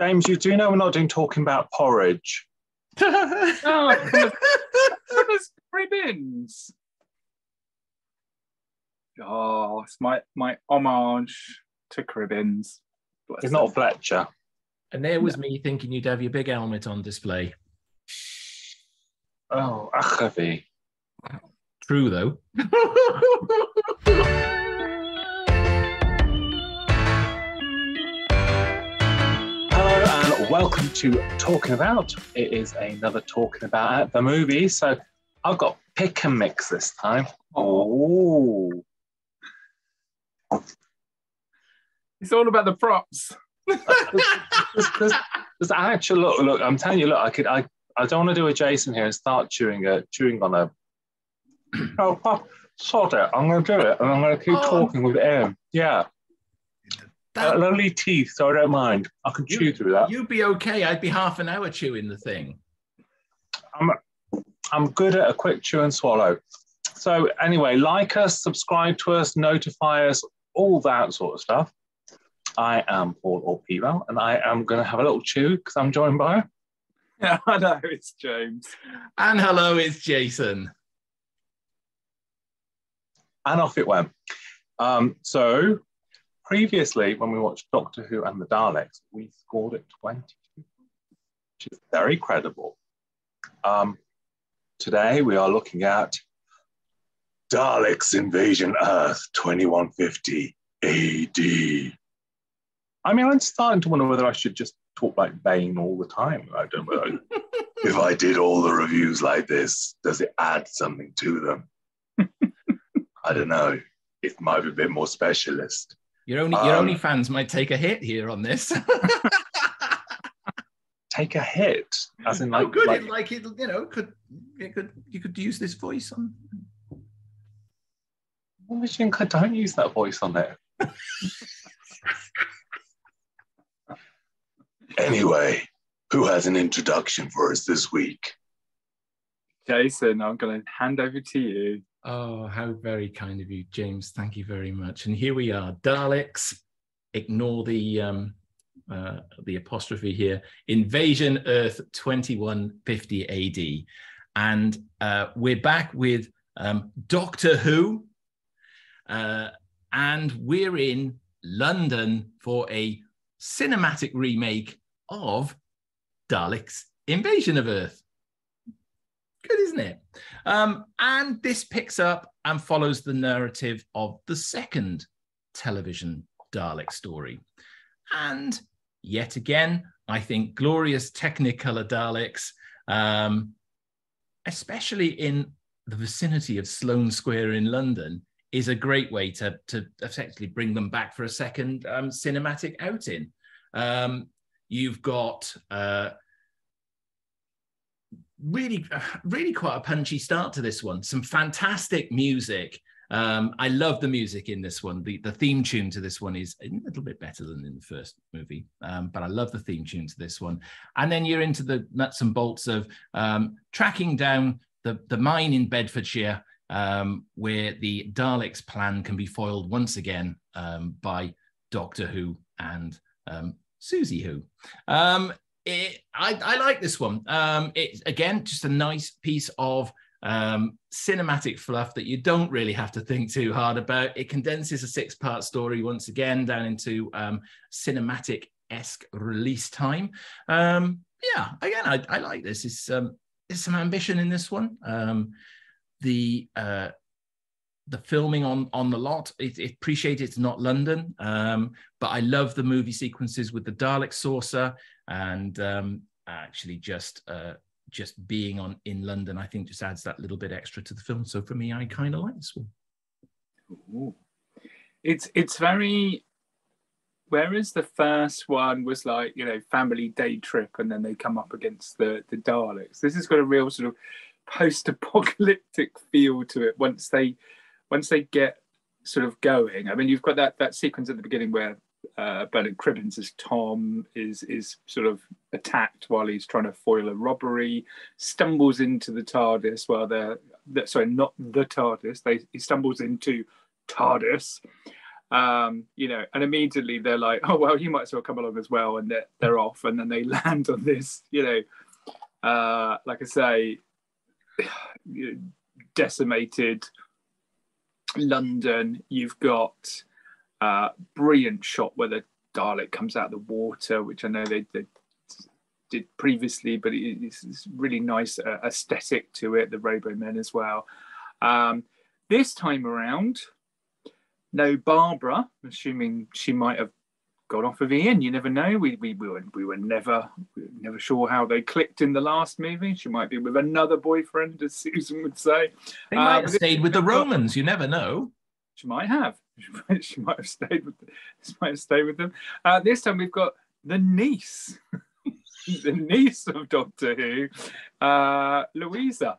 James, you do know we're not doing talking about porridge. oh, goodness, ribbons. Oh, it's my my homage to Cribbins. Bless It's not them. Fletcher. And there was me thinking you'd have your big helmet on display. Oh, Achavi. True though. welcome to Talking About. It is another Talking About at the movie. So I've got pick and mix this time. Oh, It's all about the props. there's, there's, there's actually look, look. I'm telling you, look. I could, I, I don't want to do a Jason here and start chewing a, chewing on a. oh, oh, sod it! I'm going to do it, and I'm going to keep Oh. talking with him. Yeah, That- uh, teeth, so I don't mind. I can You- chew through that. You'd be okay. I'd be half an hour chewing the thing. I'm I'm good at a quick chew and swallow. So anyway, like us, subscribe to us, notify us, all that sort of stuff. I am Paul or P-Bal, and I am going to have a little chew because I'm joined by. Yeah, I know it's James. And hello, it's Jason. And off it went. Um, so previously, when we watched Doctor Who and the Daleks, we scored it 22, which is very credible. Um, today, we are looking at Daleks Invasion Earth 2150 AD. I mean, I'm starting to wonder whether I should just talk like Bane all the time. I don't know. if I did all the reviews like this, does it add something to them? I don't know. It might be a bit more specialist. Your only your Um, only fans might take a hit here on this. Take a hit, as in like, oh, good. like it, like it, you know, could it could you could use this voice on. well, think I don't use that voice on there. anyway, who has an introduction for us this week? Jason, I'm going to hand over to you. Oh, how very kind of you, James. Thank you very much. And here we are, Daleks. Ignore the um, uh, the apostrophe here. Invasion Earth 2150 AD, and uh, we're back with um, Doctor Who, uh, and we're in London for a cinematic remake of Daleks Invasion of Earth. Isn't it? Um, and this picks up and follows the narrative of the second television Dalek story. And yet again, I think glorious Technicolor Daleks, um, especially in the vicinity of Sloane Square in London, is a great way to, to effectively bring them back for a second um, cinematic outing. Um, you've got uh, really, really quite a punchy start to this one. Some fantastic music. Um, I love the music in this one. The, the theme tune to this one is a little bit better than in the first movie, um, but I love the theme tune to this one. And then you're into the nuts and bolts of um, tracking down the, the mine in Bedfordshire, um, where the Daleks' plan can be foiled once again um, by Doctor Who and um, Susie Who. It, I, I like this one. Um, it's again just a nice piece of um, cinematic fluff that you don't really have to think too hard about. It condenses a six-part story once again down into um, cinematic esque release time. Um, yeah, again, I, I like this. It's um, there's some ambition in this one. Um, the uh, the filming on on the lot. It, it appreciate it's not London, um, but I love the movie sequences with the Dalek saucer and um, actually just uh, just being on in London. I think just adds that little bit extra to the film. So for me, I kind of like this one. Ooh. It's it's very. Whereas the first one was like you know family day trip, and then they come up against the the Daleks. This has got a real sort of post-apocalyptic feel to it. Once they once they get sort of going, I mean, you've got that that sequence at the beginning where uh, Bernard Cribbins as Tom is is sort of attacked while he's trying to foil a robbery, stumbles into the TARDIS while they're sorry, not the TARDIS. They he stumbles into TARDIS, Um, you know, and immediately they're like, "Oh well, you might as well come along as well," and they're, they're off, and then they land on this, you know, uh, like I say, decimated London. You've got uh, brilliant shot where the Dalek comes out of the water, which I know they, they did previously, but it's, it's really nice uh, aesthetic to it. The Robo Men as well. Um, this time around, no Barbara, assuming she might have gone off of Ian. You never know. We, we, we, were, we were never we were never sure how they clicked in the last movie. She might be with another boyfriend, as Susan would say. They might uh, have stayed with the Romans. You never know. She might have. She might have stayed with. She might have stayed with them. Uh, this time we've got the niece, the niece of Doctor Who, uh, Louisa.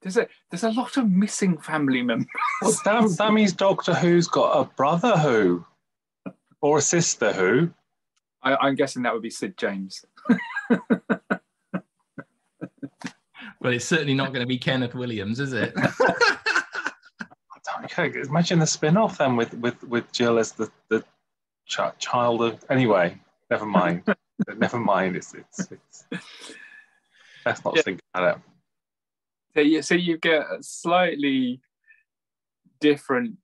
There's a there's a lot of missing family members. Well, that, that means Doctor Who's got a brother who, or a sister who. I, am guessing that would be Sid James. well, it's certainly not going to be Kenneth Williams, is it? okay, imagine the spin-off then with with with Jill as the the ch- child of. Anyway, never mind. never mind. It's it's it's. Let's not yeah. think about it. So you, so you get a slightly different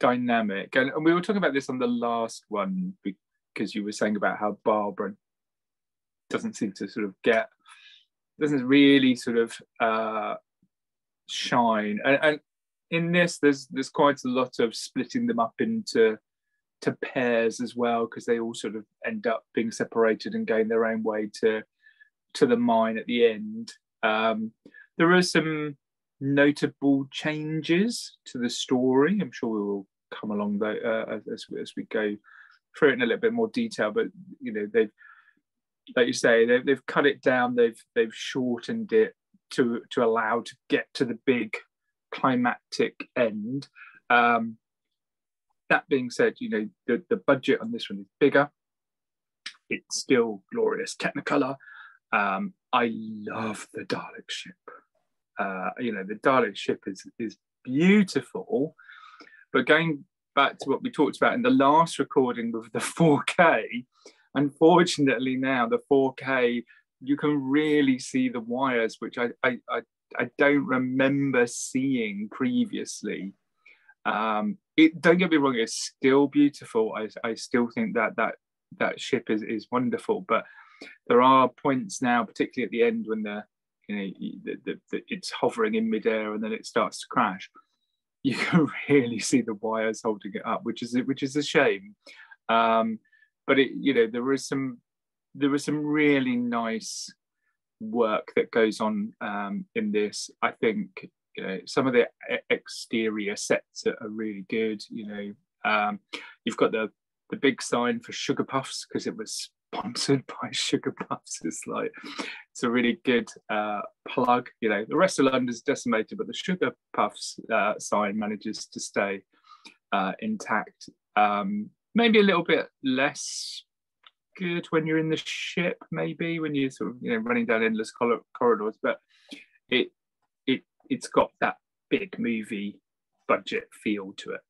dynamic. And, and we were talking about this on the last one because you were saying about how Barbara doesn't seem to sort of get, doesn't really sort of uh, shine. And, and in this, there's there's quite a lot of splitting them up into to pairs as well because they all sort of end up being separated and going their own way to to the mine at the end. Um, there are some notable changes to the story. I'm sure we will come along though, uh, as, as we go through it in a little bit more detail. But you know, they've, like you say, they've, they've cut it down. They've they've shortened it to to allow to get to the big climactic end. Um, that being said, you know, the, the budget on this one is bigger. It's still glorious Technicolor. Um, I love the Dalek ship. Uh, you know, the Dalek ship is is beautiful. But going back to what we talked about in the last recording with the 4K, unfortunately now the 4K you can really see the wires, which I I, I, I don't remember seeing previously. Um, it don't get me wrong, it's still beautiful. I, I still think that that that ship is is wonderful, but there are points now, particularly at the end when the you know the, the, the, it's hovering in midair and then it starts to crash. You can really see the wires holding it up which is which is a shame. Um, but it you know there is some there is some really nice work that goes on um, in this. I think you know some of the exterior sets are, are really good you know. Um, you've got the the big sign for sugar puffs because it was sponsored by Sugar Puffs. It's like it's a really good uh, plug. You know, the rest of London's decimated, but the Sugar Puffs uh, sign manages to stay uh, intact. Um, maybe a little bit less good when you're in the ship, maybe when you're sort of you know running down endless corridors, but it it it's got that big movie budget feel to it.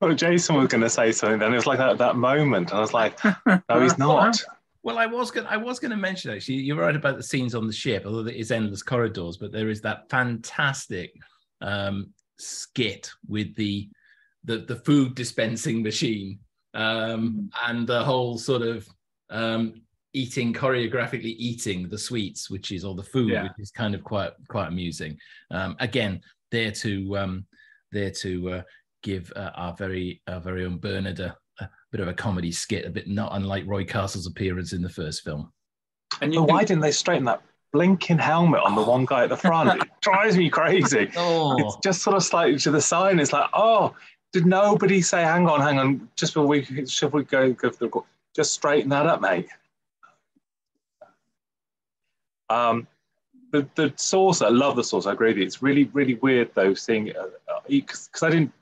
Well, Jason was going to say something. Then it was like that that moment. I was like, no, he's not. Well, I was going. I was going to mention actually. You're right about the scenes on the ship, although there is endless corridors. But there is that fantastic um, skit with the the the food dispensing machine um, and the whole sort of um, eating choreographically eating the sweets, which is all the food, yeah. which is kind of quite quite amusing. Um, again, there to um, there to uh, give uh, our very our very own Bernard a, a, bit of a comedy skit, a bit not unlike Roy Castle's appearance in the first film. And you, why didn't they straighten that blinking helmet on the one guy at the front? it drives me crazy. Oh. It's just sort of slightly to the side. It's like, oh, did nobody say, hang on, hang on, just before we should we go, go the, just straighten that up, mate. Um, the the sauce, I love the sauce. I agree with you. It's really really weird though seeing because uh, uh, I didn't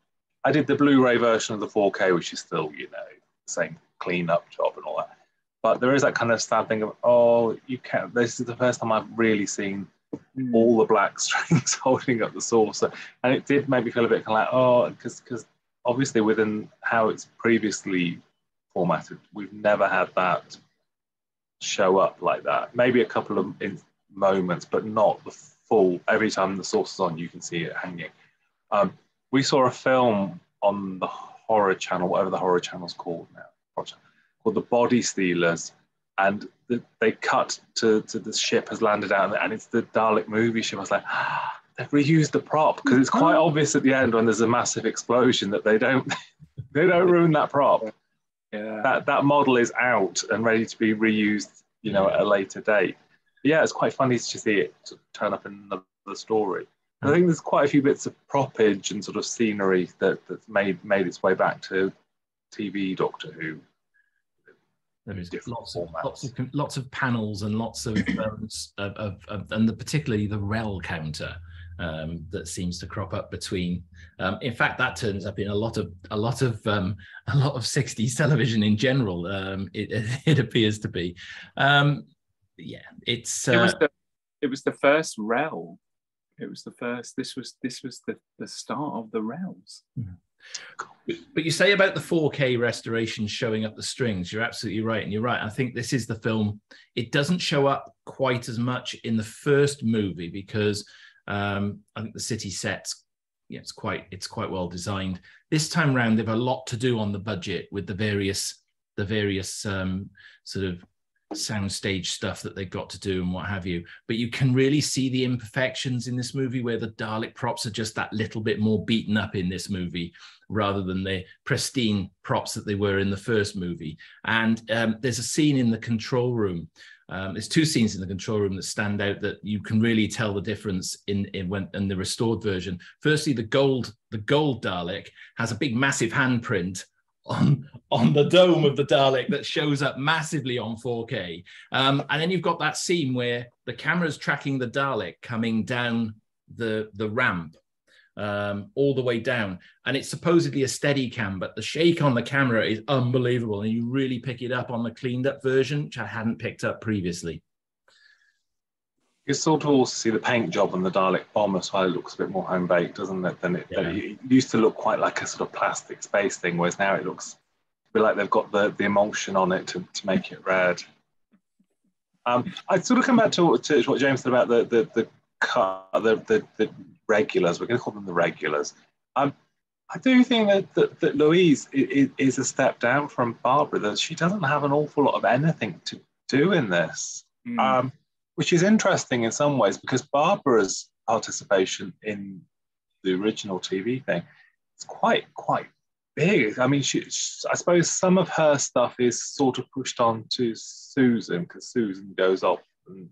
I did the Blu-ray version of the 4K, which is still, you know, same clean up job and all that. But there is that kind of sad thing of, oh, you can't. This is the first time I've really seen Mm. all the black strings holding up the saucer, and it did make me feel a bit kind of like oh, because because obviously within how it's previously formatted, we've never had that show up like that. Maybe a couple of in- moments, but not the full. Every time the saucer's on, you can see it hanging. Um, we saw a film on the horror channel, whatever the horror channel's called now, called The Body Stealers, and the, they cut to, to the ship has landed out, and it's the Dalek movie ship. I was like, ah, they've reused the prop because it's quite obvious at the end when there's a massive explosion that they don't they don't ruin that prop. Yeah. That that model is out and ready to be reused, you know, at a later date. Yeah, it's quite funny to see it turn up in the, the story. I think there's quite a few bits of propage and sort of scenery that that's made made its way back to TV Doctor Who. There is lots of, lots of lots of panels and lots of, um, of, of, of and the, particularly the rel counter um, that seems to crop up between. Um, in fact, that turns up in a lot of a lot of um, a lot of 60s television in general. Um, it, it appears to be. Um, yeah, it's it was uh, the it was the first rel. It was the first. This was this was the the start of the rels. But you say about the 4K restoration showing up the strings, you're absolutely right. And you're right. I think this is the film. It doesn't show up quite as much in the first movie because um, I think the city sets, yeah, it's quite it's quite well designed. This time round, they've a lot to do on the budget with the various the various um, sort of soundstage stuff that they've got to do and what have you. But you can really see the imperfections in this movie where the Dalek props are just that little bit more beaten up in this movie rather than the pristine props that they were in the first movie. And um, there's a scene in the control room. Um, there's two scenes in the control room that stand out that you can really tell the difference in, in when in the restored version. Firstly, the gold the gold Dalek has a big massive handprint on on the dome of the Dalek that shows up massively on 4K. Um, and then you've got that scene where the camera's tracking the Dalek coming down the the ramp um, all the way down. And it's supposedly a steady cam, but the shake on the camera is unbelievable. And you really pick it up on the cleaned up version, which I hadn't picked up previously. You sort of also see the paint job on the Dalek bomb as well. It looks a bit more home baked, doesn't it? Than it, than Yeah. it used to look quite like a sort of plastic space thing, whereas now it looks a bit like they've got the, the emulsion on it to, to make it red. Um, I sort of come back to, to what James said about the the the, cut, the, the, the regulars. We're going to call them the regulars. Um, I do think that, that, that Louise is, is a step down from Barbara. That she doesn't have an awful lot of anything to do in this Mm. um, which is interesting in some ways because Barbara's participation in the original TV thing is quite quite big. I mean, she, she- I suppose some of her stuff is sort of pushed on to Susan because Susan goes off and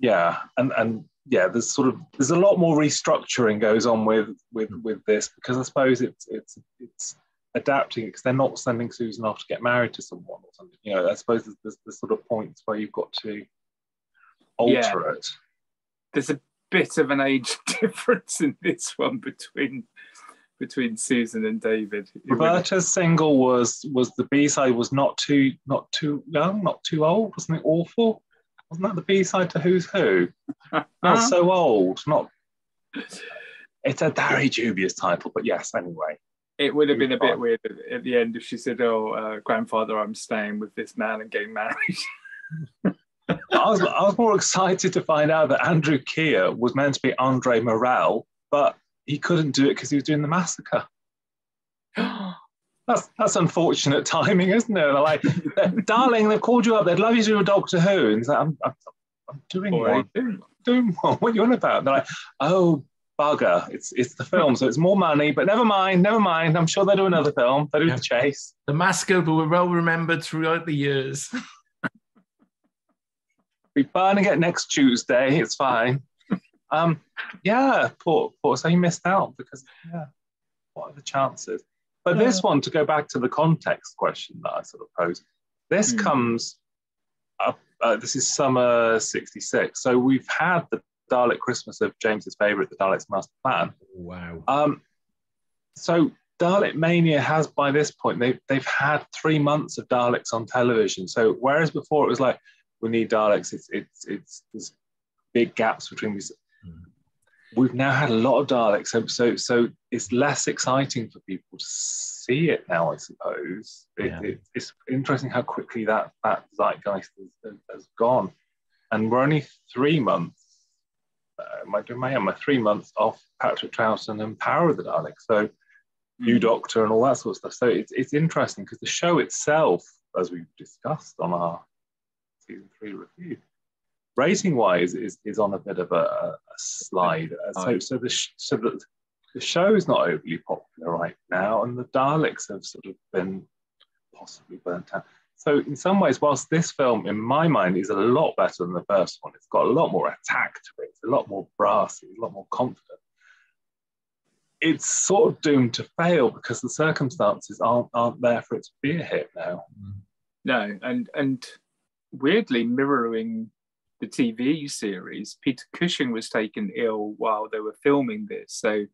yeah, and and yeah, there's sort of there's a lot more restructuring goes on with with with this because I suppose it's it's it's adapting because they're not sending Susan off to get married to someone or something. You know, I suppose there's, there's, there's sort of points where you've got to alter it. There's a bit of an age difference in this one between between Susan and David. It Roberta's single was was the B side was not too not too young, not too old, wasn't it awful? Wasn't that the B side to Who's Who? Not so old, not. It's a very dubious title, but yes, anyway. It would have been a bit weird at, at the end if she said, "Oh, uh, grandfather, I'm staying with this man and getting married." I was, I was more excited to find out that Andrew Keir was meant to be Andre Morell, but he couldn't do it because he was doing the massacre. That's that's unfortunate timing, isn't it? They're like, darling, they've called you up. They'd love you to do a Doctor Who. And he's like, I'm, I'm, I'm doing one. Doing one. What are you on about? And they're like, oh, bugger. It's it's the film, so it's more money. But never mind, never mind. I'm sure they'll do another film. They'll do Yeah. the chase. The massacre, but were well remembered throughout the years. be burning it next Tuesday. It's fine. um, yeah, poor, poor. So he missed out because yeah, what are the chances? But this one, to go back to the context question that I sort of posed, this Hmm. comes up. Uh, this is summer '66, so we've had the Dalek Christmas of James's favorite, the Dalek's Master Plan. Wow. Um, so Dalek Mania has by this point they've they've had three months of Daleks on television. So whereas before it was like we need Daleks, it's it's it's there's big gaps between these. Mm. We've now had a lot of Daleks, so so so it's less exciting for people to see it now. I suppose it, Yeah. it, it's interesting how quickly that that zeitgeist has, has gone, and we're only three months. Uh, my domain, am three months off Patrick Troughton and Power of the Daleks. So new Doctor and all that sort of stuff. So it's it's interesting because the show itself, as we've discussed on our season three review, rating wise is, is on a bit of a, a slide. Uh, So so the sh- so the, the show is not overly popular right now, and the Daleks have sort of been possibly burnt out. So in some ways, whilst this film, in my mind, is a lot better than the first one, it's got a lot more attack to it, it's a lot more brassy, a lot more confident it's sort of doomed to fail because the circumstances aren't aren't there for it to be a hit now. No, and and weirdly mirroring the TV series, Peter Cushing was taken ill while they were filming this, so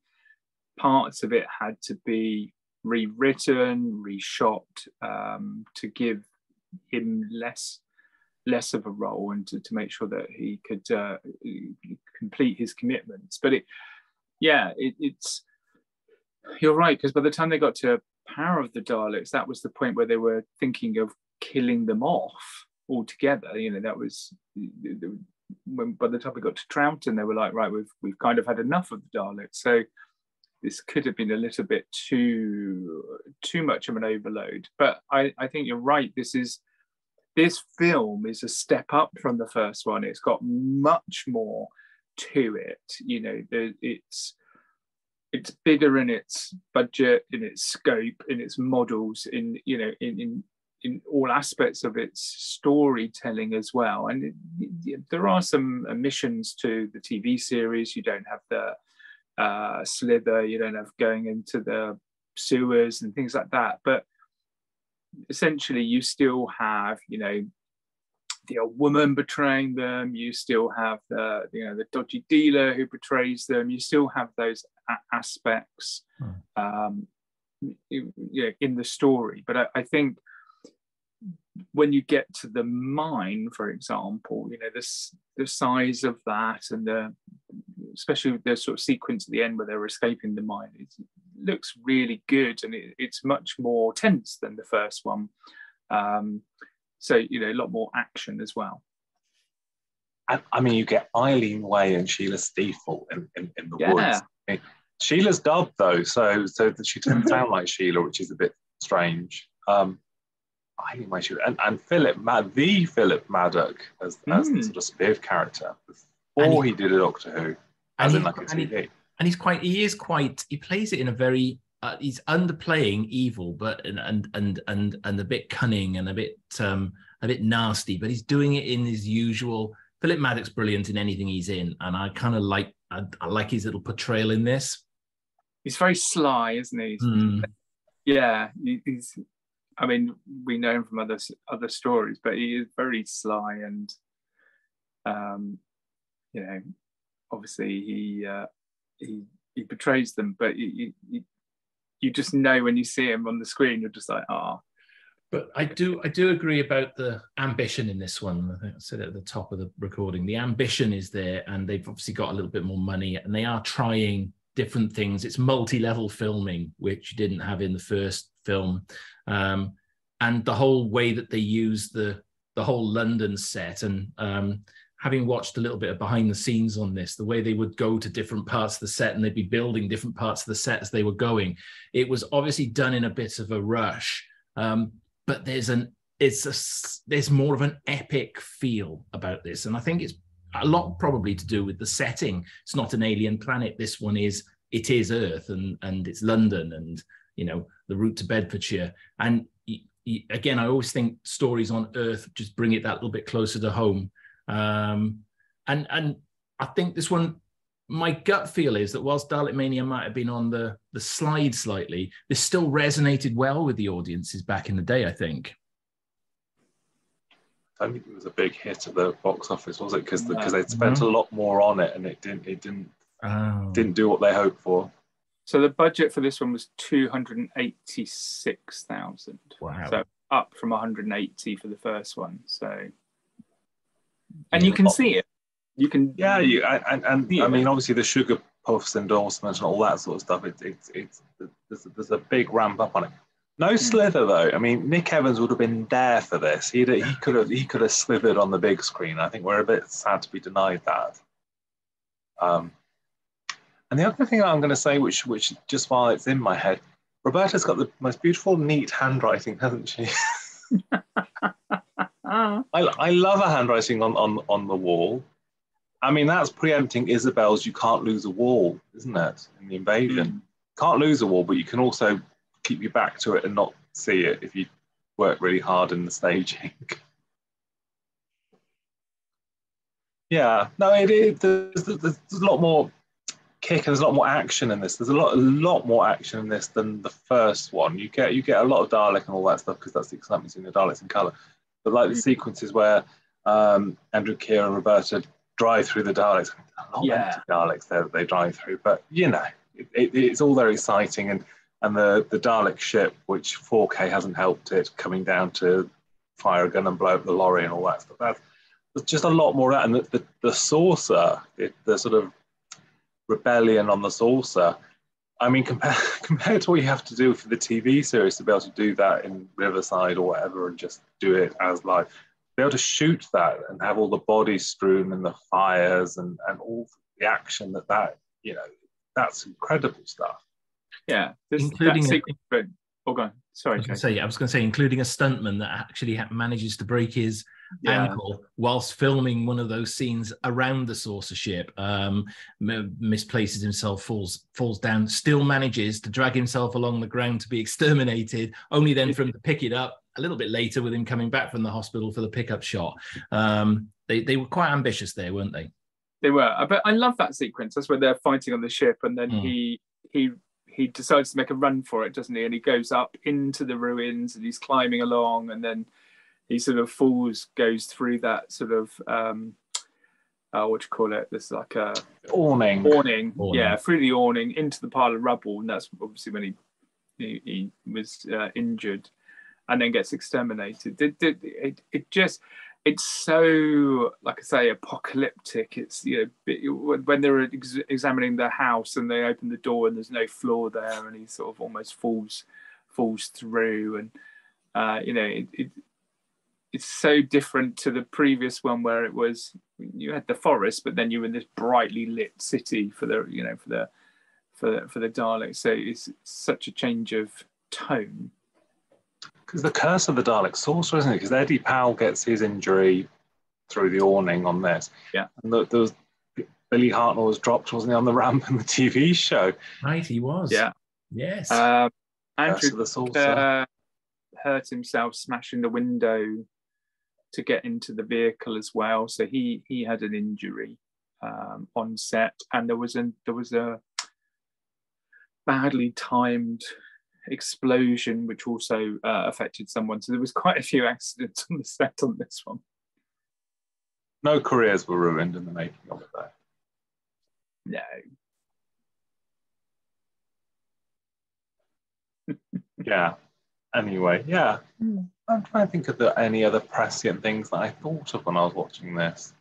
parts of it had to be rewritten, reshot um, to give him less less of a role and to, to make sure that he could uh, complete his commitments. But it, yeah, it, it's you're right because by the time they got to Power of the Daleks, that was the point where they were thinking of killing them off altogether. You know, that was when by the time we got to Troughton, they were like, right, we've we've kind of had enough of the Daleks. So this could have been a little bit too too much of an overload. But I, I think you're right. This is this film is a step up from the first one. It's got much more to it. You know, the, it's it's bigger in its budget, in its scope, in its models, in you know, in in in all aspects of its storytelling as well. And it, it, there are some omissions to the TV series. You don't have the uh, slither, you don't have going into the sewers and things like that. But essentially, you still have, you know, the old woman betraying them. You still have the, you know, the dodgy dealer who betrays them. You still have those a- aspects, Hmm. um, you know, in the story. But I, I think when you get to the mine, for example, you know, this the size of that and the especially the sort of sequence at the end where they're escaping the mine, it looks really good and it, it's much more tense than the first one. Um, so you know, a lot more action as well. I, I mean, you get Eileen Way and Sheila Steafel in, in, in the Yeah. woods. I mean, Sheila's dubbed though, so so that she doesn't sound like Sheila, which is a bit strange. Um, Eileen Way, Sheila, and, and Philip, Mad, the Philip Madoc as, as the Mm. sort of Spiv character before he- he did a Doctor Who, as And in he- like a and he- and he's quite he is quite he plays it in a very uh, he's underplaying evil but and and and and and a bit cunning and a bit um a bit nasty but he's doing it in his usual philip madoc's brilliant in anything he's in and i kind of like I, I like his little portrayal in this He's very sly, isn't he? Hmm. Yeah, he's. I mean, we know him from other other stories, but he is very sly and, um, you know, obviously he uh, he he betrays them, but you, you you just know when you see him on the screen, you're just like, ah, But I do I do agree about the ambition in this one. I think I said it at the top of the recording. The ambition is there, and they've obviously got a little bit more money, and they are trying different things. It's multi-level filming, which you didn't have in the first film, um, and the whole way that they use the the whole London set and um, having watched a little bit of behind the scenes on this, the way they would go to different parts of the set and they'd be building different parts of the set as they were going, it was obviously done in a bit of a rush. Um, but there's an it's a there's more of an epic feel about this, and I think it's a lot probably to do with the setting. It's not an alien planet. This one is it is Earth, and and it's London, and you know the route to Bedfordshire. And y- y- again, I always think stories on Earth just bring it that little bit closer to home. Um, and and I think this one my gut feel is that whilst Dalek Mania might have been on the the slide slightly, this still resonated well with the audiences back in the day. I think. I don't think it was a big hit at the box office, was it? Because No. because they'd spent a lot more on it and it didn't it didn't Oh. didn't do what they hoped for. So the budget for this one was two hundred and eighty-six thousand. Wow. So up from one hundred and eighty for the first one. So, and you can see it. You can Yeah, you, and, and Yeah. I mean, obviously the sugar puffs endorsement and all that sort of stuff. It's it's it's there's, there's a big ramp up on it. No slither though. I mean, Nick Evans would have been there for this. He'd he could have he could have slithered on the big screen. I think we're a bit sad to be denied that. Um, and the other thing I'm going to say, which which just while it's in my head, Roberta's got the most beautiful, neat handwriting, hasn't she? I, I love her handwriting on, on, on the wall. I mean, that's preempting Isobel's You Can't Lose a Wall, isn't it? In the invasion. Mm. Can't lose a wall, but you can also keep your back to it and not see it if you work really hard in the staging. yeah, no, it is. There's, there's, there's a lot more kick and there's a lot more action in this. There's a lot, a lot more action in this than the first one. You get, you get a lot of Dalek and all that stuff because that's the excitement in the Daleks in color. But like the Mm. sequences where um, Andrew Keir and Roberta drive through the Daleks, a lot Yeah. of Daleks there that they drive through. But you know, it, it, it's all very exciting and and the the Dalek ship, which 4K hasn't helped it, coming down to fire a gun and blow up the lorry and all that stuff. That's, there's just a lot more. that. And the, the, the saucer, it, the sort of rebellion on the saucer. I mean, compared compared to what you have to do for the TV series to be able to do that in Riverside or whatever, and just do it as live, be able to shoot that and have all the bodies strewn and the fires and and all the action that that you know, that's incredible stuff. yeah, this, Including that a- sequence. Oh, go on. I Sorry, was going to say, I was going to say, including a stuntman that actually ha- manages to break his Yeah. ankle whilst filming one of those scenes around the saucer ship. Um, misplaces himself, falls falls down, still manages to drag himself along the ground to be exterminated. Only then for him to pick it up a little bit later, with him coming back from the hospital for the pickup shot. Um, they they were quite ambitious there, weren't they? They were, but I love that sequence. That's where they're fighting on the ship, and then Mm. he he he decides to make a run for it, doesn't he? And he goes up into the ruins, and he's climbing along, and then he sort of falls, goes through that sort of um, uh, what do you call it? There's like a Awning. awning, Awning. yeah, through the awning into the pile of rubble, and that's obviously when he he, he was uh, injured, and then gets exterminated. It, it, it, it just it's so like I say apocalyptic. It's you know when they're ex- examining the house and they open the door and there's no floor there, and he sort of almost falls falls through, and uh, you know it, it it's so different to the previous one where it was you had the forest, but then you were in this brightly lit city for the you know for the for the, for the Daleks. So it's such a change of tone. Because the curse of the Dalek saucer, isn't it? Because Eddie Powell gets his injury through the awning on this. Yeah. And the, there was Billy Hartnell was dropped, wasn't he, on the ramp in the TV show? Right, he was. Yeah. Yes. Um, Andrew of the saucer. uh, hurt himself smashing the window to get into the vehicle as well. So he he had an injury um, on set, and there was a there was a badly timed explosion which also uh, affected someone. So there was quite a few accidents on the set on this one. no careers were ruined in the making of it, though. No, Yeah. Anyway, yeah. I'm trying to think of the, any other prescient things that I thought of when I was watching this.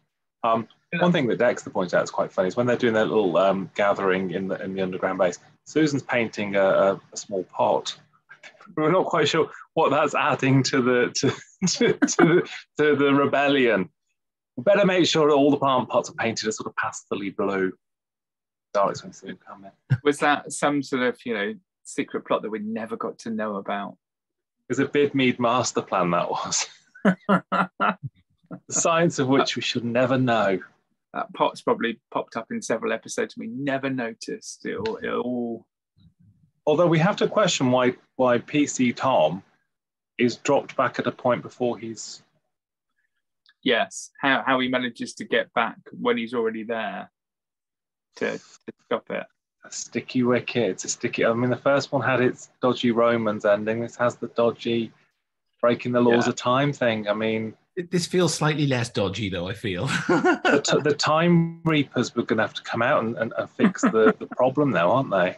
Um, Yeah. One thing that Dexter pointed out is quite funny is when they're doing their little um, gathering in the in the underground base. Susan's painting a, a, a small pot. We're not quite sure what that's adding to the to, to, to, to the rebellion. We better make sure all the plant pots are painted a sort of pastely blue. Daleks soon come was that some sort of you know secret plot that we never got to know about? It was a Bidmead master plan that was. the science of which we should never know. that pot's probably popped up in several episodes and we never noticed it all, it all Although we have to question why why PC Tom is dropped back at a point before he's yes how, how he manages to get back when he's already there to, to stop it a sticky wicket. It's a sticky. I mean, the first one had its dodgy Romans ending. This has the dodgy breaking the laws Yeah. of time thing. I mean, this feels slightly less dodgy, though. I feel. the, t- the time reapers were going to have to come out and, and, and fix the, the problem now, aren't they?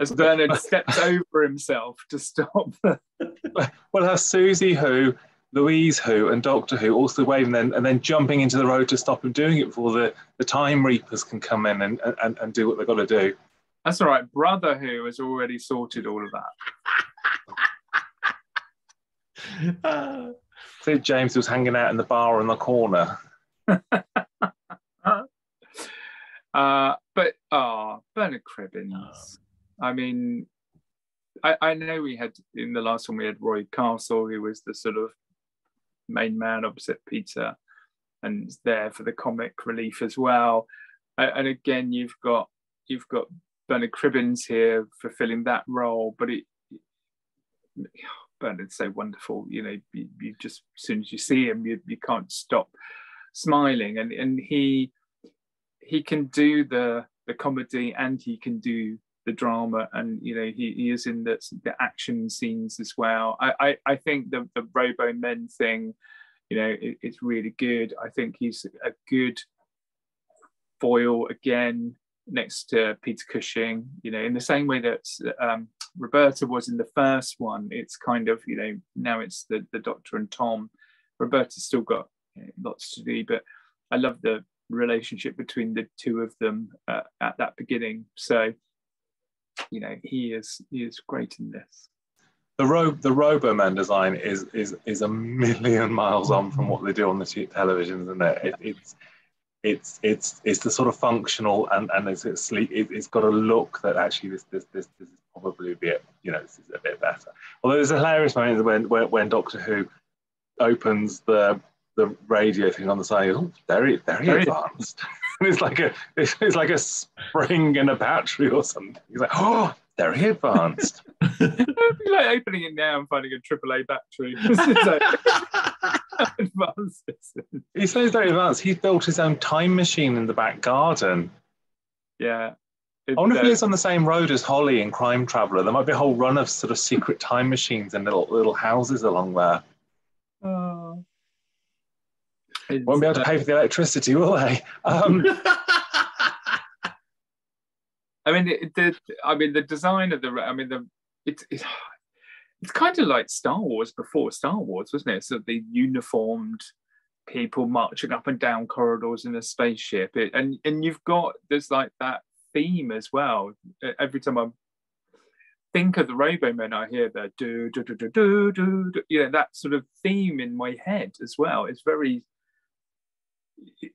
as Bernard steps over himself to stop the We'll Susie who Louise Who and Doctor Who also waving then and then jumping into the road to stop him doing it before the, the Time Reapers can come in and, and, and do what they've got to do. That's all right. Brother Who has already sorted all of that. So James was hanging out in the bar in the corner. uh, but oh, Bernard Cribbins. I mean, I, I know we had in the last one we had Roy Castle, who was the sort of main man opposite Peter, and there for the comic relief as well. And again, you've got you've got Bernard Cribbins here fulfilling that role, but it Bernard's so wonderful. You know, you, you just as soon as you see him, you, you can't stop smiling, and and he he can do the the comedy and he can do the drama and you know he, he is in the, the action scenes as well. I, I, I think the the robo men thing you know it, it's really good. I think he's a good foil again next to peter cushing you know in the same way that um, roberta was in the first one. It's kind of you know now it's the, the doctor and tom. Roberta's still got lots to do but i love the relationship between the two of them uh, at that beginning. So you know he is he is great in this. The ro the Roboman design is is is a million miles on from what they do on the television, isn't it? it it's it's it's it's the sort of functional and and it's, it's sleek. It, has got a look that actually this this this, this is probably a bit you know this is a bit better. Although there's a hilarious moment when when, when Doctor Who opens the the radio thing on the side. Oh, very very, very advanced. it's like a it's, it's, like a spring and a battery or something. He's like, oh, very advanced. It'd be like opening it now and finding a AAA battery. advanced. He says very advanced. He's built his own time machine in the back garden. Yeah. It, I wonder uh, if he lives on the same road as Holly in Crime Traveller. There might be a whole run of sort of secret time machines and little little houses along there. Oh. Won't be able to pay for the electricity, will they? Um, I mean, the I mean the design of the I mean the it's it's, it's kind of like Star Wars before Star Wars, wasn't it? So the uniformed people marching up and down corridors in a spaceship, it, and and you've got there's like that theme as well. Every time I think of the Robomen, I hear the do do do do do do, you know that sort of theme in my head as well. It's very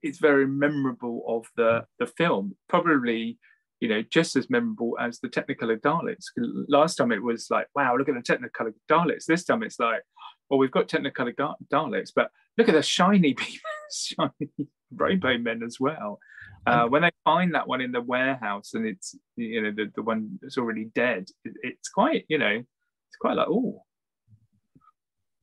it's very memorable of the the film. Probably, you know, just as memorable as the Technicolor Daleks. Last time it was like, wow, look at the Technicolor Daleks. This time it's like, well, we've got Technicolor Daleks, but look at the shiny shiny Robo Men as well. Uh, when they find that one in the warehouse and it's you know the, the one that's already dead, it, it's quite you know it's quite like oh.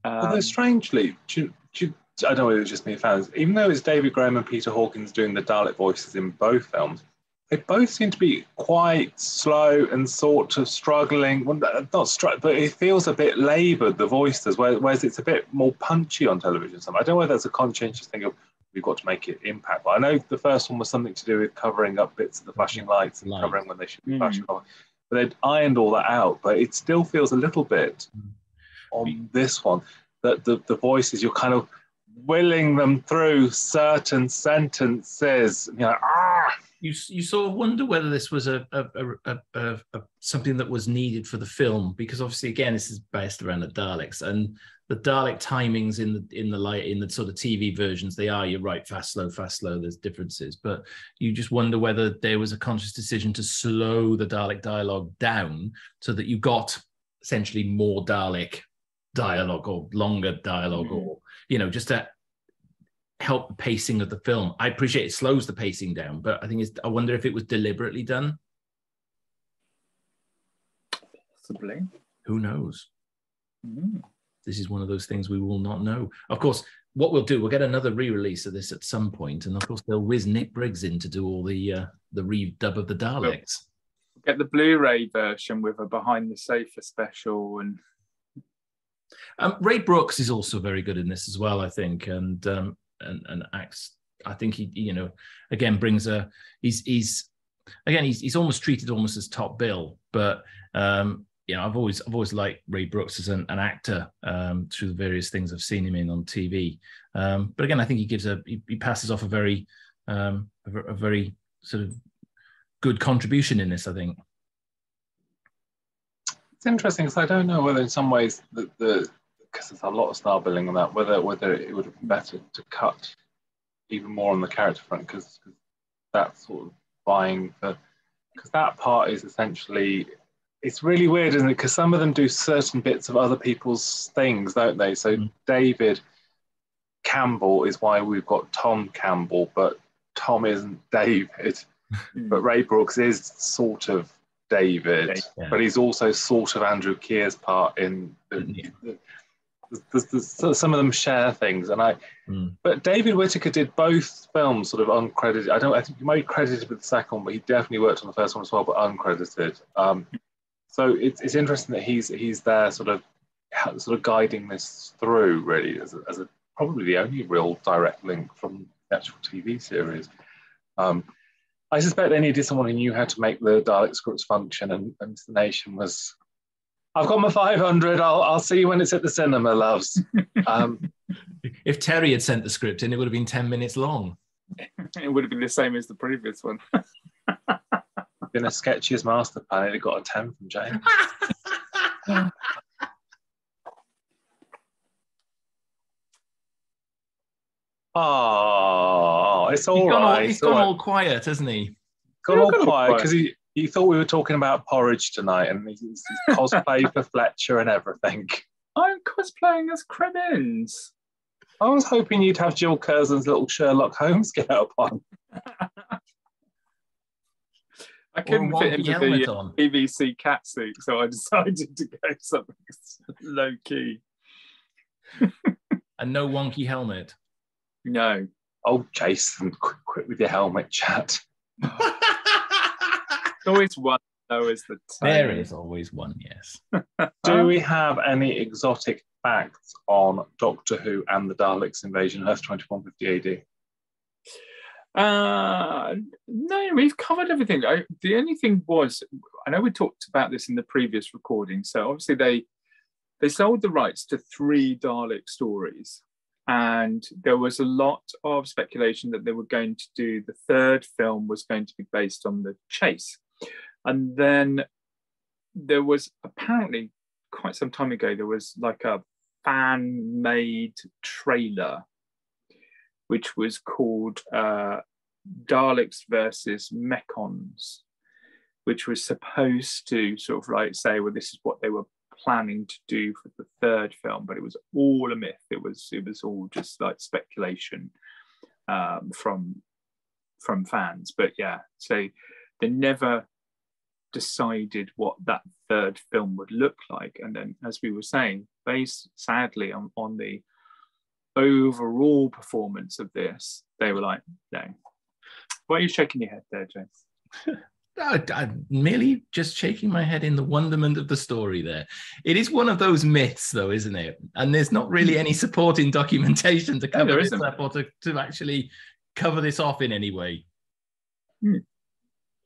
Um, Although strangely, do, do, I don't know if it was just me fans, even though it's David Graham and Peter Hawkins doing the Dalek voices in both films, they both seem to be quite slow and sort of struggling. Well, not struck, but it feels a bit laboured, the voices, whereas it's a bit more punchy on television. So I don't know whether that's a conscientious thing of we've got to make it impact. But I know the first one was something to do with covering up bits of the flashing lights and Light. covering when they should be mm. flashing. But they'd ironed all that out, but it still feels a little bit mm. on this one that the, the voices, you're kind of willing them through certain sentences. You know, ah. You, you sort of wonder whether this was a, a, a, a, something that was needed for the film because obviously again this is based around the Daleks and the Dalek timings in the in the light in the sort of TV versions they are you're right fast slow fast slow there's differences but you just wonder whether there was a conscious decision to slow the Dalek dialogue down so that you got essentially more Dalek dialogue or longer dialogue mm. or you know just to help the pacing of the film. I appreciate it slows the pacing down but i think it's i wonder if it was deliberately done. Possibly. Who knows? Mm. this is one of those things we will not know. Of course what we'll do we'll get another re-release of this at some point and of course they'll whiz nick briggs in to do all the uh, the redub of the daleks. get the blu-ray version with a behind the sofa special and um, Ray Brooks is also very good in this as well, I think, and um, and and acts. I think he, you know, again brings a. He's he's again he's he's almost treated almost as top bill, but um, you know, I've always I've always liked Ray Brooks as an, an actor um, through the various things I've seen him in on TV. Um, but again, I think he gives a he, he passes off a very um, a, a, very sort of good contribution in this. I think it's interesting because I don't know whether in some ways the the because there's a lot of star billing on that whether whether it would have been better to cut even more on the character front because that's sort of buying for because that part is essentially it's really weird, isn't it? Because some of them do certain bits of other people's things, don't they? So mm. David Campbell is why we've got Tom Campbell, but Tom isn't David. Hmm. but Ray Brooks is sort of David, yeah. but he's also sort of Andrew Keir's part in the, yeah. The, the, some of them share things, and I. Mm. But David Whitaker did both films, sort of uncredited. I don't. I think he might be credited with the second but he definitely worked on the first one as well, but uncredited. Um, so it's, it's interesting that he's he's there sort of sort of guiding this through really as a, as a probably the only real direct link from the actual TV series. Um, I suspect they needed someone who knew how to make the Dalek scripts function, and, and the nation was. I've got my 500. I'll, I'll see you when it's at the cinema, loves. Um, if Terry had sent the script in, it would have been 10 minutes long. It would have been the same as the previous one. been a sketchiest master plan. It got a 10 from James. oh, it's all he's right. All, he's gone all, all quiet, hasn't he? Gone all quiet because he, he thought we were talking about porridge tonight and he's, he's cosplay for Fletcher and everything. I'm cosplaying as Cribbins. I was hoping you'd have Jill Curzon's little Sherlock Holmes get up on. I couldn't fit into the uh, on. PVC cat suit, so I decided to go something low key. and no wonky helmet. No. Oh, Jason, quick, quick with your helmet chat. always one, though, is the time. There is always one, yes. Do we have any exotic facts on Doctor Who and the Daleks invasion, Earth 2150 AD? Uh, no, we've covered everything. I, the only thing was, I know we talked about this in the previous recording. So obviously they they sold the rights to three Dalek stories, and there was a lot of speculation that they were going to do the third film was going to be based on the chase, and then there was apparently quite some time ago there was like a fan made trailer which was called uh, Daleks versus Mechons, which was supposed to sort of like say, well, this is what they were planning to do for the third film, but it was all a myth. It was it was all just like speculation um, from from fans. But yeah, so they never decided what that third film would look like. And then, as we were saying, based sadly on, on the overall performance of this, they were like, no. Why are you shaking your head there, James? I, am merely just shaking my head in the wonderment of the story there. It is one of those myths, though, isn't it? And there's not really any supporting documentation to cover no, this up or to, to actually cover this off in any way. Hmm.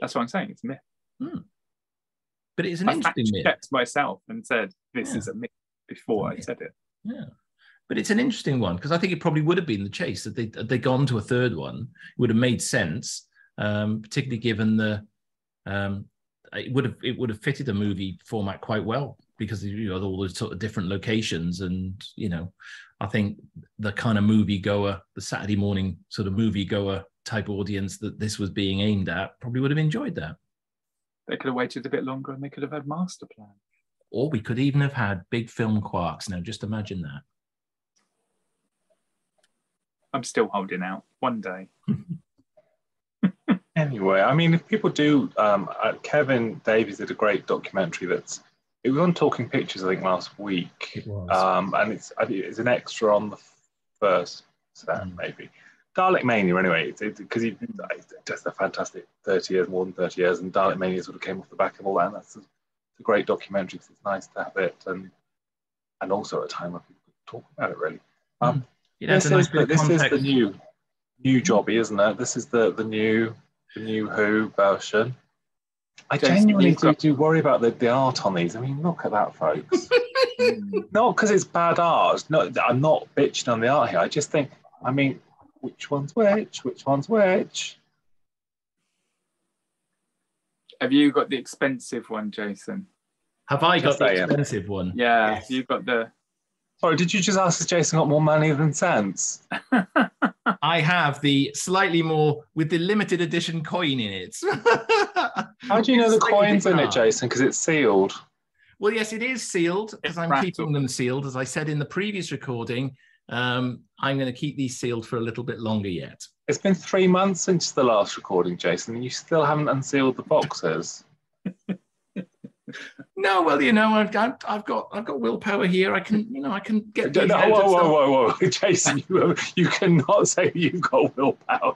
That's what I'm saying. It's a myth. Hmm. But it's an I interesting myth. checked myself and said, this yeah. is a myth before I said it. Yeah. But it's an interesting one because I think it probably would have been the chase that they they gone to a third one. It would have made sense, um, particularly given the um, it would have it would have fitted the movie format quite well because you know all those sort of different locations and you know I think the kind of movie goer, the Saturday morning sort of movie goer type audience that this was being aimed at probably would have enjoyed that. They could have waited a bit longer and they could have had master plan. Or we could even have had big film quarks. Now, just imagine that. I'm still holding out. One day. anyway, I mean, if people do, um, uh, Kevin Davies did a great documentary that's it was on Talking Pictures, I think, last week. It was. Um, and it's it's an extra on the first set, mm. maybe. Dalek Mania, anyway, because he just a fantastic 30 years, more than 30 years, and Dalek Mania sort of came off the back of all that. And that's a, a great documentary because it's nice to have it, and and also at a time where people talk about it really. Um, mm. You this, is, the, this is the new new jobby, isn't it? This is the the new the new Who version. I genuinely do, do worry about the, the art on these. I mean, look at that, folks. not because it's bad art. No, I'm not bitching on the art here. I just think, I mean, which one's which? Which one's which? Have you got the expensive one, Jason? Have I got Just the saying. expensive one? Yeah, Yes. you got the. Sorry, did you just ask if Jason got more money than sense? I have the slightly more with the limited edition coin in it. How do you know the coin's in it. Jason? Because it's sealed. Well, yes, it is sealed because I'm rattled. keeping them sealed. As I said in the previous recording, um, I'm going to keep these sealed for a little bit longer yet. It's been three months since the last recording, Jason, and you still haven't unsealed the boxes. No, well, you know, I've got, I've got, I've got willpower here. I can, you know, I can get. No, whoa, whoa, whoa, whoa, Jason, you, you cannot say you've got willpower.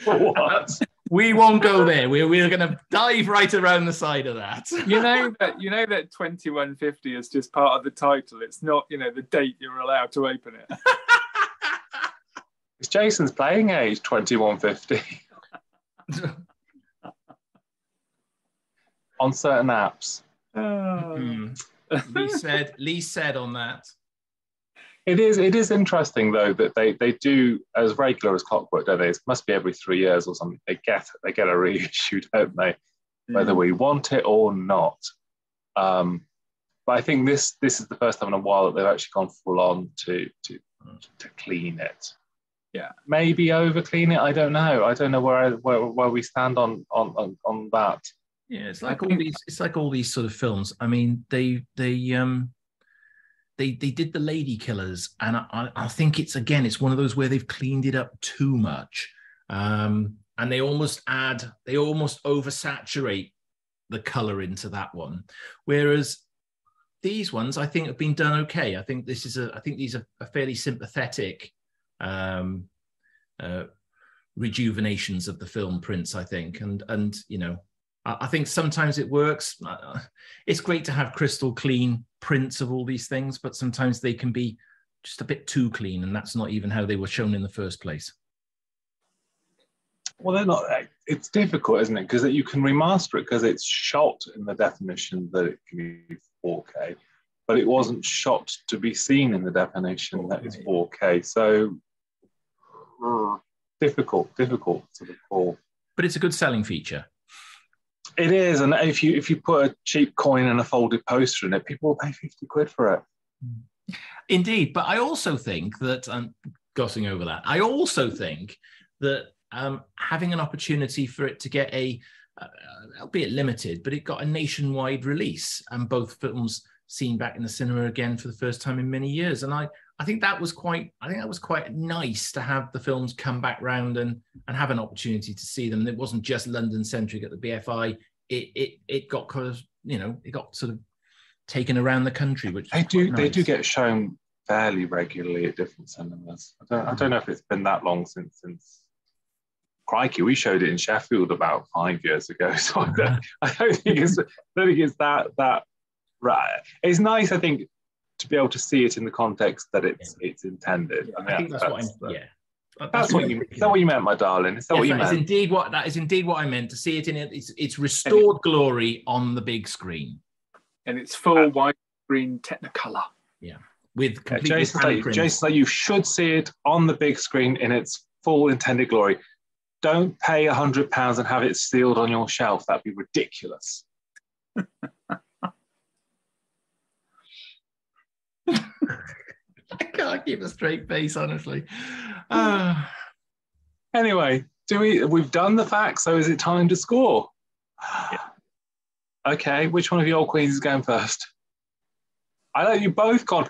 For what? We won't go there. We're, we're going to dive right around the side of that. You know that you know that twenty one fifty is just part of the title. It's not you know the date you're allowed to open it. It's Jason's playing age, 2150, on certain apps. Hmm. Lee said, Lee said on that. It is it is interesting though that they they do as regular as clockwork, don't they? It must be every three years or something. They get they get a reissue, don't they? Whether we want it or not. Um, but I think this this is the first time in a while that they've actually gone full on to to to clean it. Yeah. Maybe over clean it. I don't know. I don't know where I, where where we stand on on on, on that. Yeah, it's like all these. It's like all these sort of films. I mean, they they um they they did the Lady Killers, and I, I think it's again it's one of those where they've cleaned it up too much, um, and they almost add they almost oversaturate the color into that one, whereas these ones I think have been done okay. I think this is a I think these are a fairly sympathetic um, uh, rejuvenations of the film prints. I think, and and you know I I think sometimes it works. Uh, It's great to have crystal clean prints of all these things, but sometimes they can be just a bit too clean, and that's not even how they were shown in the first place. Well, they're not. It's difficult, isn't it? Because you can remaster it because it's shot in the definition that it can be 4K, but it wasn't shot to be seen in the definition that is 4K. So mm, difficult, difficult to call. But it's a good selling feature. It is, and if you if you put a cheap coin and a folded poster in it, people will pay 50 quid for it. Indeed, but I also think that I'm glossing over that. I also think that um, having an opportunity for it to get a, uh, albeit limited, but it got a nationwide release, and both films seen back in the cinema again for the first time in many years. And I, I think that was quite, I think that was quite nice to have the films come back round and and have an opportunity to see them. It wasn't just London centric at the BFI. It it it got kind of you know it got sort of taken around the country, which They do quite they do get shown fairly regularly at different cinemas. I don't, I don't know if it's been that long since since. Crikey, we showed it in Sheffield about five years ago, so I don't, I don't think it's I don't think it's that that right. It's nice, I think, to be able to see it in the context that it's it's intended. I think that's, what I'm. Yeah, That- That's what you. Is that what you meant, my darling? Is that Yes, what you that is meant? indeed what that is indeed what I meant to see it in it. It's, it's restored glory on the big screen and it's full widescreen Technicolor. Yeah, with Yeah, completely Jason's like, prints. Jason's like, you should see it on the big screen in its full intended glory. Don't pay a hundred pounds and have it sealed on your shelf. That'd be ridiculous. I can't keep a straight face, honestly. Ah. Anyway, do we? We've done the facts, so is it time to score? Okay, which one of you old queens is going first? I know you both gone.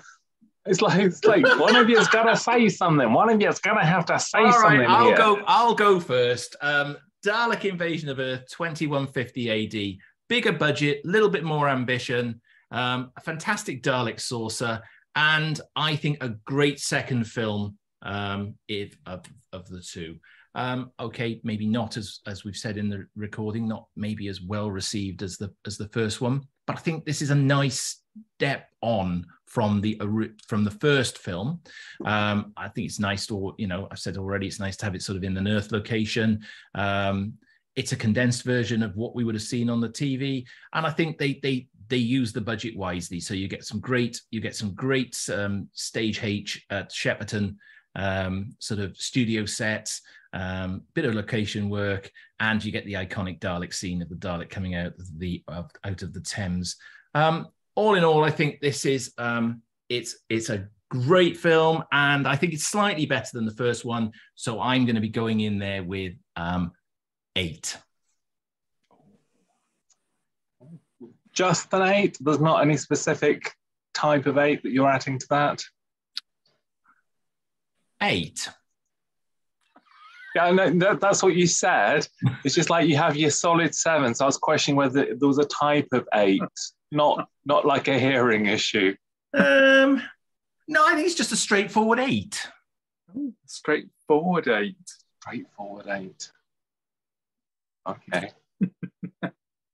It's like it's like one of you's got to say something. One of you's gonna have to say All something right, I'll here. go. I'll go first. Um, Dalek Invasion of Earth, 2150 AD. Bigger budget, little bit more ambition. Um, a fantastic Dalek saucer, and I think a great second film um, if, of, of the two. Um, okay, maybe not as as we've said in the recording, not maybe as well received as the as the first one, but I think this is a nice step on from the from the first film. Um, I think it's nice to, you know, I've said already, it's nice to have it sort of in an Earth location. Um, it's a condensed version of what we would have seen on the TV, and I think they they they use the budget wisely. So you get some great you get some great um, stage H at Shepperton, um, sort of studio sets, um, bit of location work, and you get the iconic Dalek scene of the Dalek coming out of the out of the Thames. Um, all in all, I think this is um, it's it's a great film, and I think it's slightly better than the first one. So I'm going to be going in there with um, eight. Just an eight. There's not any specific type of eight that you're adding to that. Eight. Yeah, no, that's what you said. It's just like you have your solid seven. So I was questioning whether there was a type of eight, not not like a hearing issue. Um, no, I think it's just a straightforward eight. Ooh, straightforward eight. Straightforward eight. Okay.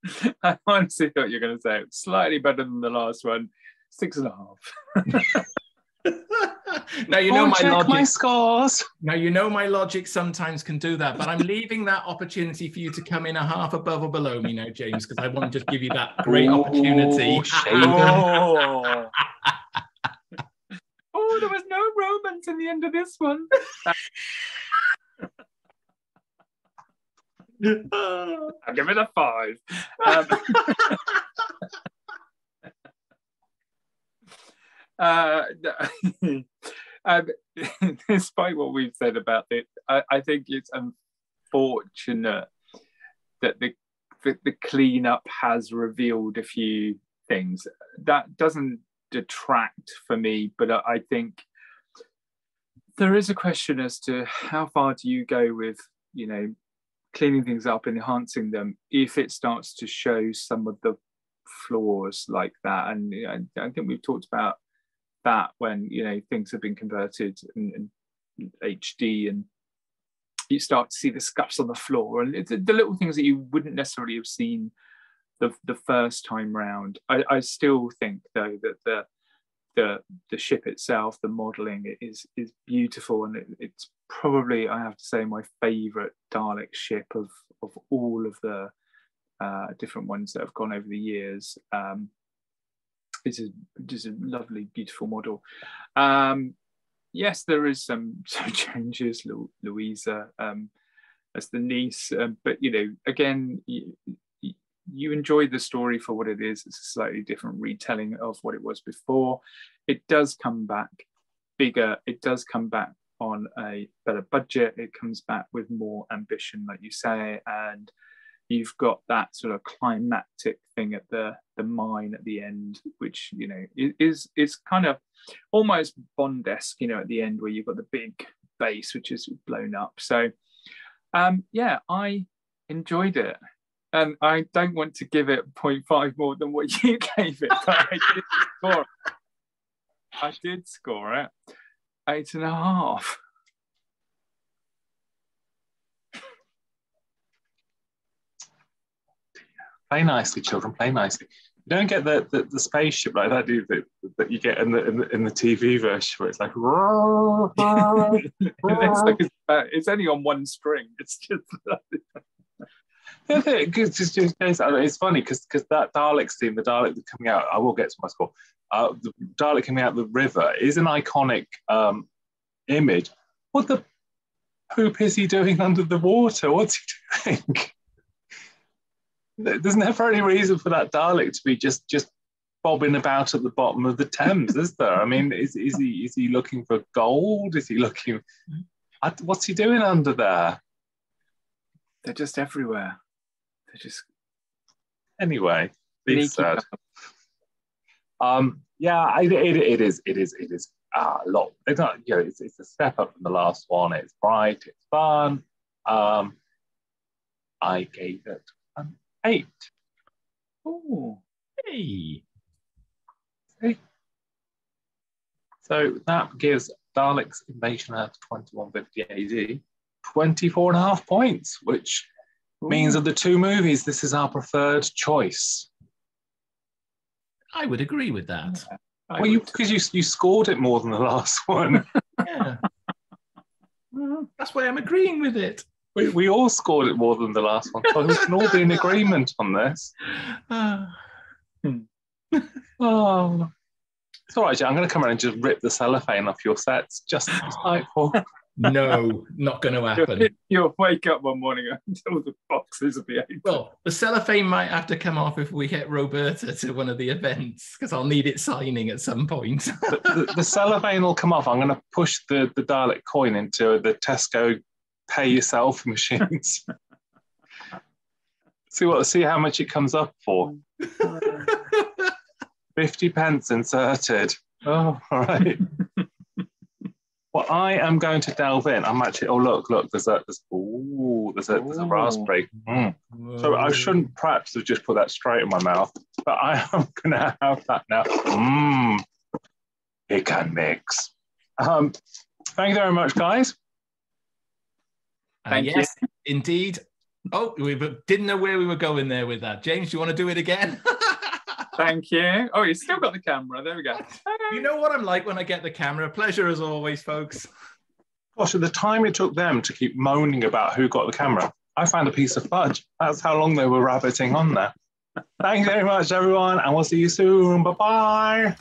I honestly thought you were going to say it slightly better than the last one. Six and a half. now you know oh, my logic. My scores. Now you know my logic sometimes can do that, but I'm leaving that opportunity for you to come in a half above or below me now, James, because I want to just give you that great Ooh, opportunity. oh. oh, there was no romance in the end of this one. I'll give it a five. Um, uh, um, despite what we've said about it, I, I, think it's unfortunate that the, the the cleanup has revealed a few things. That doesn't detract for me, but I, I think there is a question as to how far do you go with, you know, cleaning things up and enhancing them if it starts to show some of the flaws like that. And I think we've talked about that when you know things have been converted in, in HD and you start to see the scuffs on the floor and it's the little things that you wouldn't necessarily have seen the, the first time round. I, I still think though that the the the ship itself, the modelling is is beautiful and it, it's probably I have to say my favourite Dalek ship of of all of the uh, different ones that have gone over the years. Um, it's a just a lovely, beautiful model. Um, yes, there is some some changes. Lu- Louisa um, as the niece, um, but you know, again, you, you enjoy the story for what it is. It's a slightly different retelling of what it was before. It does come back bigger. It does come back on a better budget. It comes back with more ambition, like you say, and you've got that sort of climactic thing at the the mine at the end, which you know is is kind of almost Bond-esque, you know, at the end where you've got the big base which is blown up. So um, yeah, I enjoyed it. And I don't want to give it 0.5 more than what you gave it, but I did score it. I did score it eight and a half. Play nicely, children. Play nicely. You don't get the, the, the spaceship like that, do you? That, that you get in the, in the in the TV version where it's like. it's, like it's, uh, it's, only on one string. It's just. it's, just, it's funny because because that Dalek scene, the Dalek coming out, I will get to my score. Uh, the Dalek coming out the river is an iconic um, image. What the poop is he doing under the water? What's he doing? There's never any reason for that Dalek to be just just bobbing about at the bottom of the Thames, is there? I mean, is, is he is he looking for gold? Is he looking? What's he doing under there? They're just everywhere. They're just anyway. Sad. Um, yeah, I, it, it is it is it is a lot. It's not you know it's, it's a step up from the last one. It's bright. It's fun. Um, I gave it eight. Oh, hey. See? So that gives Daleks Invasion Earth 2150 AD 24 and a half points, which. Means of the two movies, this is our preferred choice. I would agree with that. Yeah. Well, you because you you scored it more than the last one. yeah. That's why I'm agreeing with it. We, we all scored it more than the last one. So we can all be in agreement on this. Ah. Oh, it's all right, Jay. I'm going to come around and just rip the cellophane off your sets, just like for. No, not going to happen. You'll, you'll wake up one morning until the boxes will be open. Well, the cellophane might have to come off if we get Roberta to one of the events because I'll need it signing at some point. the, the, the cellophane will come off. I'm going to push the, the Dalek coin into the Tesco pay yourself machines. see what see how much it comes up for. 50 pence inserted. Oh, all right. Well, I am going to delve in. I'm actually, oh, look, look, there's a, there's, ooh, there's a, there's a raspberry. Mm. So I shouldn't perhaps have just put that straight in my mouth, but I am going to have that now. Mmm. It can mix. Um, thank you very much, guys. Uh, Thank you. yes, indeed. Oh, we didn't know where we were going there with that. James, do you want to do it again? Thank you. Oh, you still got the camera. There we go. you know what I'm like when I get the camera. Pleasure as always, folks. Gosh, at the time it took them to keep moaning about who got the camera, I found a piece of fudge. That's how long they were rabbiting on there. Thank you very much, everyone, and we'll see you soon. Bye bye.